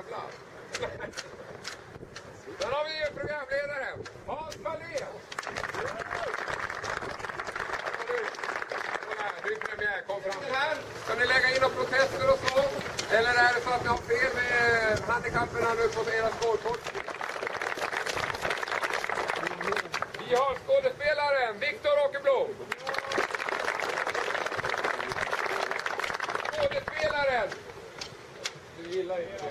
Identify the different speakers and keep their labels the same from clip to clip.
Speaker 1: Jävlar. Där har vi programledare Hans Fahlén. Det är premiärkonferens här. Ska ni lägga in några protester och så? Eller är det så att ni har fel med handikappen nu på era skålkort? Vi har skådespelaren Viktor Åkerblom. Skådespelaren. Du gillar inte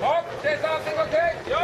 Speaker 1: Ja, känns allting okej? Ja.